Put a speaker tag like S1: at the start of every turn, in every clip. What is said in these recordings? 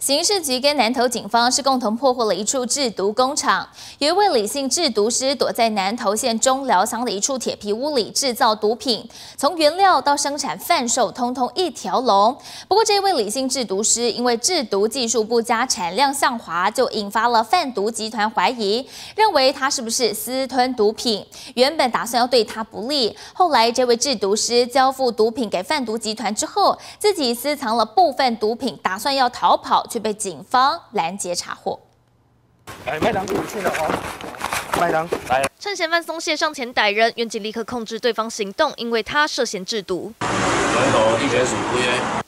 S1: 刑事局跟南投警方是共同破获了一处制毒工厂，有一位李姓制毒师躲在南投县中寮乡的一处铁皮屋里制造毒品，从原料到生产贩售，通通一条龙。不过，这位李姓制毒师因为制毒技术不佳，产量下滑，就引发了贩毒集团怀疑，认为他是不是私吞毒品？原本打算要对他不利，后来这位制毒师交付毒品给贩毒集团之后，自己私藏了部分毒品，打算要逃跑。却被警方拦截查获。
S2: 哎，麦当你去哪哦，麦当来。
S3: 趁嫌犯松懈上前逮人，远警立刻控制对方行动，因为他涉嫌制毒。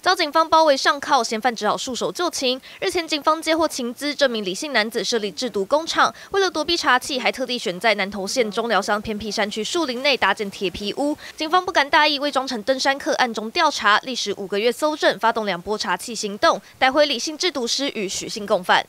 S3: 遭警方包围上铐，嫌犯只好束手就擒。日前警方接获情资，这名李姓男子设立制毒工厂，为了躲避查缉，还特地选在南投县中寮乡偏僻山区树林内搭建铁皮屋。警方不敢大意，伪装成登山客，暗中调查，历时五个月搜证，发动两波查缉行动，逮回李姓制毒师与许姓共犯。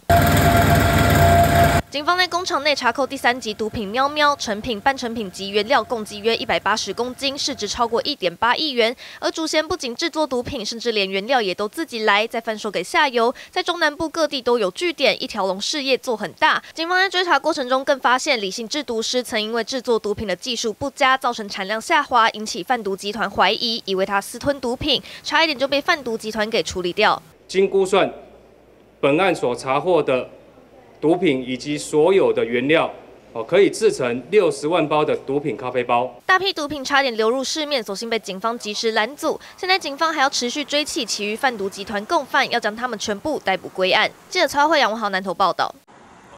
S3: 警方在工厂内查扣第三级毒品“喵喵”成品、半成品及原料，共计约一百八十公斤，市值超过一点八亿元。而主嫌不仅制作毒品，甚至连原料也都自己来，再贩售给下游，在中南部各地都有据点，一条龙事业做很大。警方在追查过程中，更发现李姓制毒师曾因为制作毒品的技术不佳，造成产量下滑，引起贩毒集团怀疑，以为他私吞毒品，差一点就被贩毒集团给处理掉。
S4: 经估算，本案所查获的。毒品以及所有的原料，哦，可以制成六十万包的毒品咖啡包。
S3: 大批毒品差点流入市面，所幸被警方及时拦阻。现在警方还要持续追缉其余贩毒集团共犯，要将他们全部逮捕归案。记者曹慧杨文豪南投报道。